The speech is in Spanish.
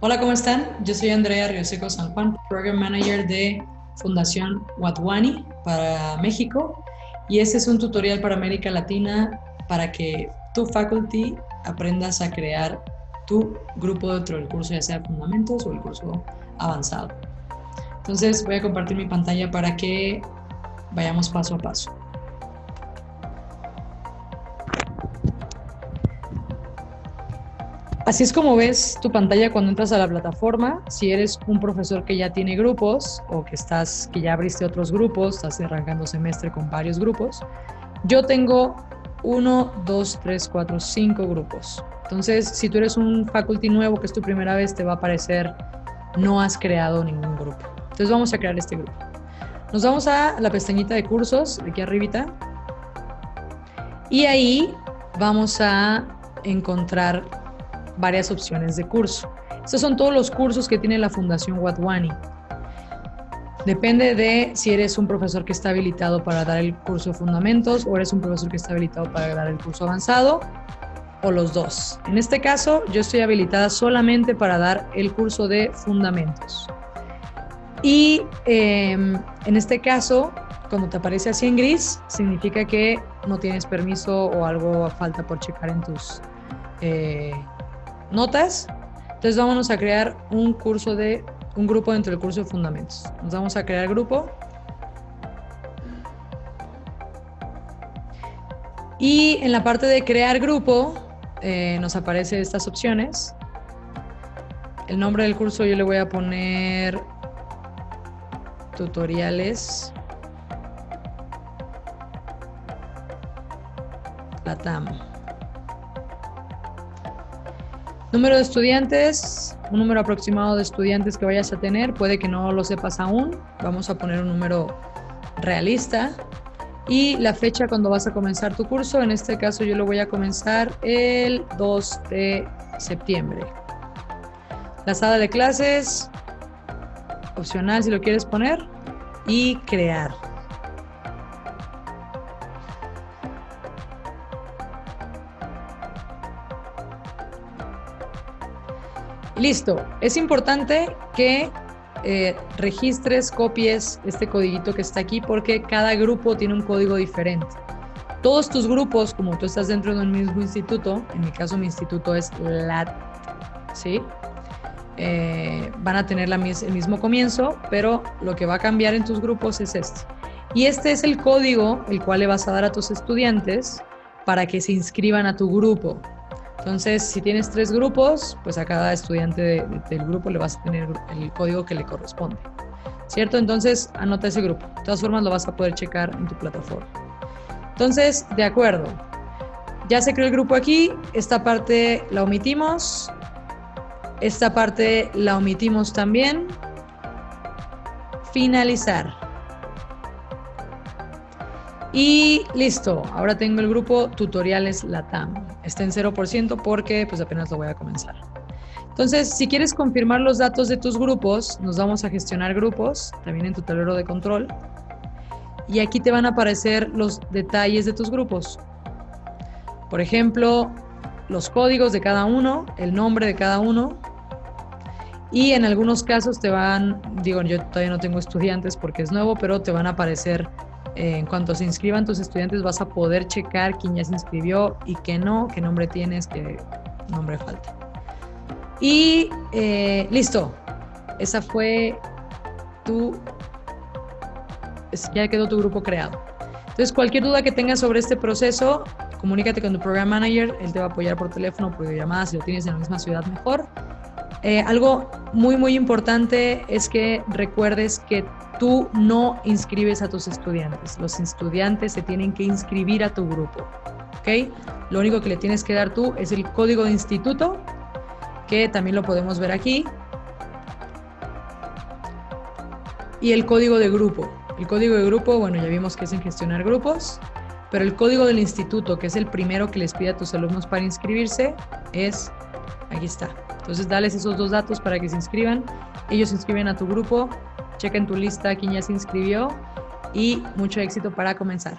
Hola, ¿cómo están? Yo soy Andrea Rioseco San Juan, Program Manager de Fundación Watwani para México y este es un tutorial para América Latina para que tu faculty aprendas a crear tu grupo dentro del curso, ya sea Fundamentos o el curso avanzado. Entonces voy a compartir mi pantalla para que vayamos paso a paso. Así es como ves tu pantalla cuando entras a la plataforma. Si eres un profesor que ya tiene grupos o que estás, que ya abriste otros grupos, estás arrancando semestre con varios grupos. Yo tengo uno, dos, tres, cuatro, cinco grupos. Entonces, si tú eres un faculty nuevo, que es tu primera vez, te va a aparecer no has creado ningún grupo. Entonces vamos a crear este grupo. Nos vamos a la pestañita de cursos, aquí arribita. Y ahí vamos a encontrar varias opciones de curso. Estos son todos los cursos que tiene la Fundación Watwani. Depende de si eres un profesor que está habilitado para dar el curso de fundamentos o eres un profesor que está habilitado para dar el curso avanzado o los dos. En este caso, yo estoy habilitada solamente para dar el curso de fundamentos. Y em, en este caso, cuando te aparece así en gris, significa que no tienes permiso o algo falta por checar en tus eh, notas. Entonces vámonos a crear un curso de un grupo dentro del curso de fundamentos. Nos vamos a crear grupo. Y en la parte de crear grupo eh, nos aparecen estas opciones. El nombre del curso yo le voy a poner tutoriales Latam. Número de estudiantes, un número aproximado de estudiantes que vayas a tener, puede que no lo sepas aún, vamos a poner un número realista. Y la fecha cuando vas a comenzar tu curso, en este caso yo lo voy a comenzar el 2 de septiembre. La sala de clases, opcional si lo quieres poner, y crear. Listo. Es importante que eh, registres, copies este codiguito que está aquí porque cada grupo tiene un código diferente. Todos tus grupos, como tú estás dentro de un mismo instituto, en mi caso mi instituto es LAT, ¿sí? Eh, van a tener el mismo comienzo, pero lo que va a cambiar en tus grupos es este. Y este es el código el cual le vas a dar a tus estudiantes para que se inscriban a tu grupo. Entonces, si tienes tres grupos, pues a cada estudiante del grupo le vas a tener el código que le corresponde. ¿Cierto? Entonces, anota ese grupo. De todas formas, lo vas a poder checar en tu plataforma. Entonces, de acuerdo. Ya se creó el grupo aquí. Esta parte la omitimos. Esta parte la omitimos también. Finalizar. Y listo, ahora tengo el grupo Tutoriales Latam. Está en 0% porque pues apenas lo voy a comenzar. Entonces, si quieres confirmar los datos de tus grupos, nos vamos a gestionar grupos, también en tu tablero de control. Y aquí te van a aparecer los detalles de tus grupos. Por ejemplo, los códigos de cada uno, el nombre de cada uno. Y en algunos casos te van, digo, yo todavía no tengo estudiantes porque es nuevo, pero te van a aparecer en cuanto se inscriban tus estudiantes vas a poder checar quién ya se inscribió y qué no, qué nombre tienes, qué nombre falta. Y eh, listo, esa fue tu, ya quedó tu grupo creado. Entonces, cualquier duda que tengas sobre este proceso, comunícate con tu program manager, él te va a apoyar por teléfono, por llamada, si lo tienes en la misma ciudad mejor. Eh, algo muy, muy importante es que recuerdes que tú no inscribes a tus estudiantes. Los estudiantes se tienen que inscribir a tu grupo. ¿Ok? Lo único que le tienes que dar tú es el código de instituto, que también lo podemos ver aquí. Y el código de grupo. El código de grupo, bueno, ya vimos que es en gestionar grupos, pero el código del instituto, que es el primero que les pide a tus alumnos para inscribirse, es, aquí está. Entonces, dales esos dos datos para que se inscriban. Ellos se inscriben a tu grupo, chequen tu lista quién ya se inscribió y mucho éxito para comenzar.